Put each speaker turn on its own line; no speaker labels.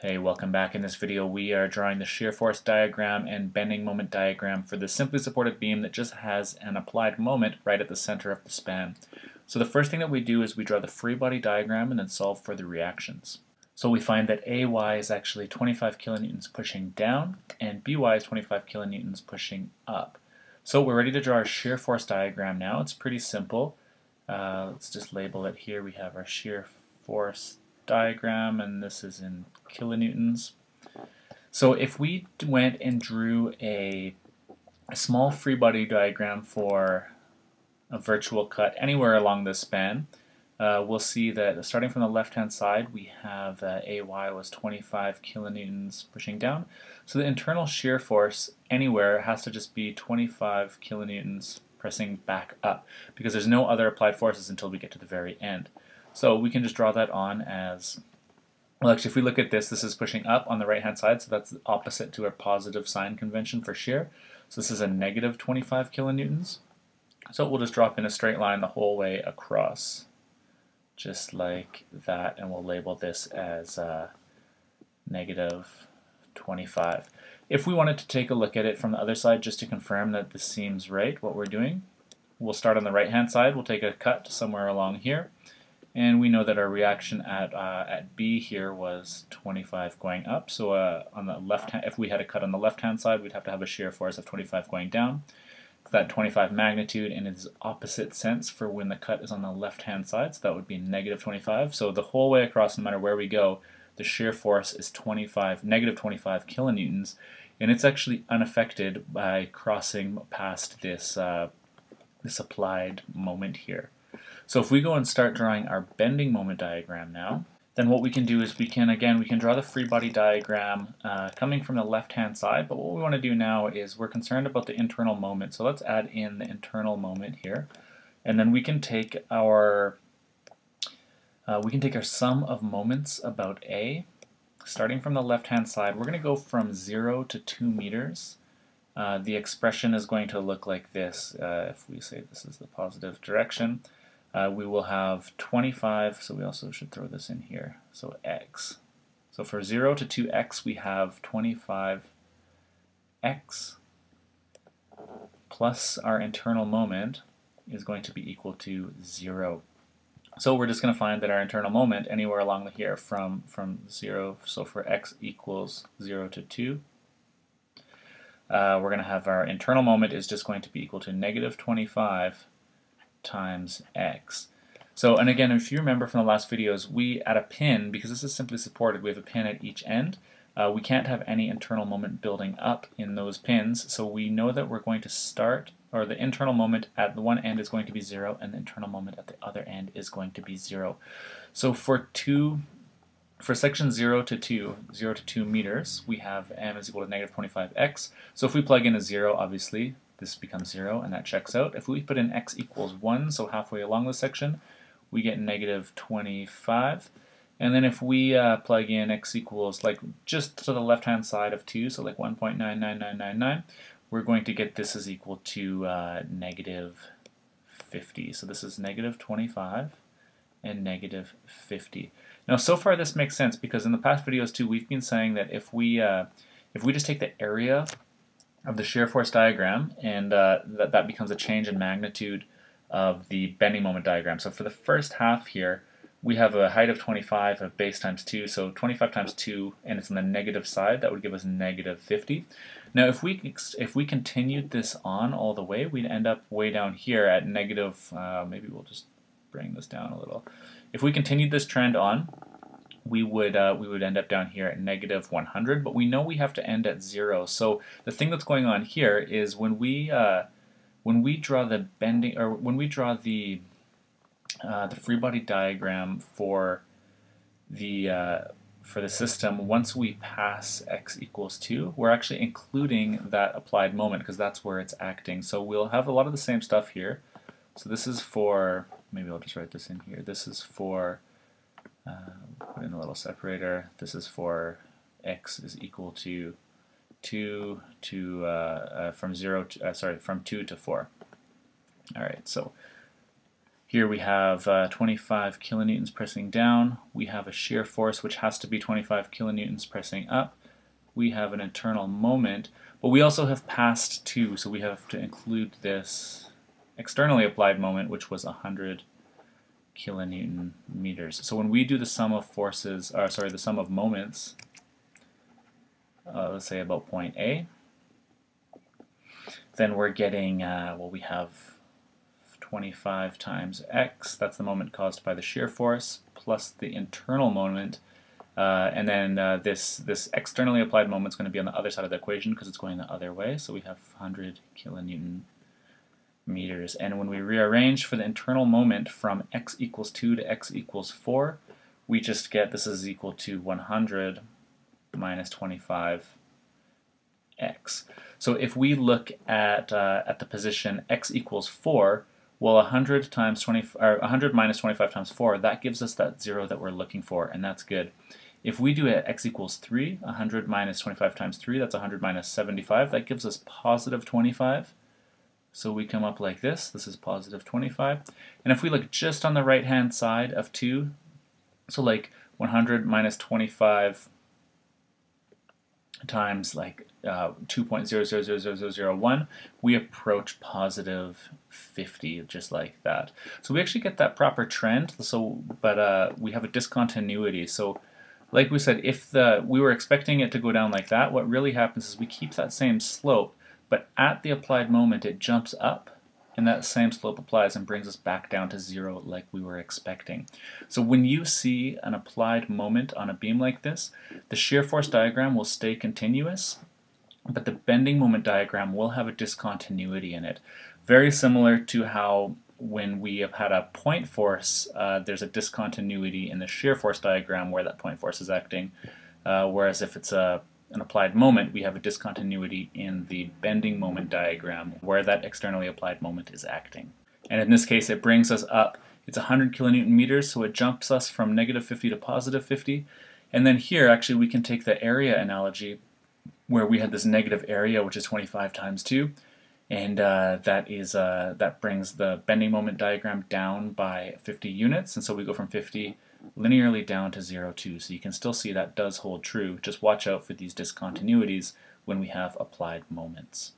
Hey, welcome back. In this video we are drawing the shear force diagram and bending moment diagram for the simply supported beam that just has an applied moment right at the center of the span. So the first thing that we do is we draw the free body diagram and then solve for the reactions. So we find that AY is actually 25 kilonewtons pushing down and BY is 25 kilonewtons pushing up. So we're ready to draw our shear force diagram now. It's pretty simple. Uh, let's just label it here. We have our shear force diagram and this is in kilonewtons. So if we went and drew a, a small free body diagram for a virtual cut anywhere along this span, uh, we'll see that starting from the left hand side we have uh, AY was 25 kilonewtons pushing down. So the internal shear force anywhere has to just be 25 kilonewtons pressing back up because there's no other applied forces until we get to the very end. So we can just draw that on as, well actually if we look at this, this is pushing up on the right hand side, so that's opposite to our positive sign convention for shear. So this is a negative 25 kilonewtons. So we'll just drop in a straight line the whole way across, just like that, and we'll label this as uh, negative 25. If we wanted to take a look at it from the other side just to confirm that this seems right, what we're doing, we'll start on the right hand side, we'll take a cut somewhere along here, and we know that our reaction at, uh, at B here was 25 going up. So uh, on the left hand, if we had a cut on the left hand side, we'd have to have a shear force of 25 going down. That 25 magnitude in its opposite sense for when the cut is on the left hand side, so that would be negative 25. So the whole way across, no matter where we go, the shear force is 25, negative 25 kilonewtons, and it's actually unaffected by crossing past this, uh, this applied moment here. So if we go and start drawing our bending moment diagram now, then what we can do is we can, again, we can draw the free body diagram uh, coming from the left-hand side, but what we want to do now is we're concerned about the internal moment. So let's add in the internal moment here. And then we can take our, uh, we can take our sum of moments about A, starting from the left-hand side. We're going to go from 0 to 2 meters. Uh, the expression is going to look like this, uh, if we say this is the positive direction uh, we will have 25, so we also should throw this in here, so x. So for 0 to 2x we have 25x plus our internal moment is going to be equal to 0. So we're just going to find that our internal moment anywhere along the here from, from 0, so for x equals 0 to 2, uh, we're going to have our internal moment is just going to be equal to negative 25 times x. So, and again, if you remember from the last videos, we at a pin, because this is simply supported, we have a pin at each end. Uh, we can't have any internal moment building up in those pins, so we know that we're going to start, or the internal moment at the one end is going to be 0, and the internal moment at the other end is going to be 0. So for two, for section 0 to 2, 0 to 2 meters, we have m is equal to negative 25x. So if we plug in a 0, obviously, this becomes 0 and that checks out. If we put in x equals 1, so halfway along the section, we get negative 25. And then if we uh, plug in x equals like just to the left hand side of 2, so like 1.99999, we're going to get this is equal to uh, negative 50. So this is negative 25 and negative 50. Now so far this makes sense because in the past videos too we've been saying that if we uh, if we just take the area of the shear force diagram, and uh, that, that becomes a change in magnitude of the bending moment diagram. So for the first half here, we have a height of 25 of base times 2, so 25 times 2, and it's on the negative side, that would give us negative 50. Now if we if we continued this on all the way, we'd end up way down here at negative, uh, maybe we'll just bring this down a little. If we continued this trend on, we would uh, we would end up down here at negative 100, but we know we have to end at zero. So the thing that's going on here is when we uh, when we draw the bending or when we draw the uh, the free body diagram for the uh, for the system, once we pass x equals 2, we're actually including that applied moment because that's where it's acting. So we'll have a lot of the same stuff here. So this is for, maybe I'll just write this in here, this is for put in a little separator. This is for x is equal to 2 to, uh, uh, from 0 to, uh, sorry, from 2 to 4. Alright, so Here we have uh, 25 kilonewtons pressing down. We have a shear force which has to be 25 kilonewtons pressing up. We have an internal moment, but we also have past 2, so we have to include this externally applied moment, which was 100 kilonewton meters. So when we do the sum of forces, or sorry, the sum of moments, uh, let's say about point A, then we're getting, uh, well, we have 25 times x, that's the moment caused by the shear force, plus the internal moment, uh, and then uh, this, this externally applied moment is going to be on the other side of the equation because it's going the other way, so we have 100 kilonewton meters. And when we rearrange for the internal moment from x equals 2 to x equals 4, we just get this is equal to 100 minus 25 x. So if we look at, uh, at the position x equals 4, well, 100 times 20, or 100 minus 25 times 4, that gives us that 0 that we're looking for, and that's good. If we do it x equals 3, 100 minus 25 times 3, that's 100 minus 75. That gives us positive 25. So we come up like this. This is positive 25. And if we look just on the right-hand side of 2, so like 100 minus 25 times like uh, 2.000001, we approach positive 50, just like that. So we actually get that proper trend, so but uh, we have a discontinuity. So like we said, if the we were expecting it to go down like that, what really happens is we keep that same slope, but at the applied moment it jumps up and that same slope applies and brings us back down to zero like we were expecting. So when you see an applied moment on a beam like this, the shear force diagram will stay continuous, but the bending moment diagram will have a discontinuity in it. Very similar to how when we have had a point force, uh, there's a discontinuity in the shear force diagram where that point force is acting, uh, whereas if it's a an applied moment, we have a discontinuity in the bending moment diagram where that externally applied moment is acting. And in this case, it brings us up. It's 100 kilonewton meters, so it jumps us from negative 50 to positive 50. And then here, actually, we can take the area analogy where we had this negative area, which is 25 times 2, and uh, that is uh, that brings the bending moment diagram down by 50 units, and so we go from 50 linearly down to 0, 2. So you can still see that does hold true. Just watch out for these discontinuities when we have applied moments.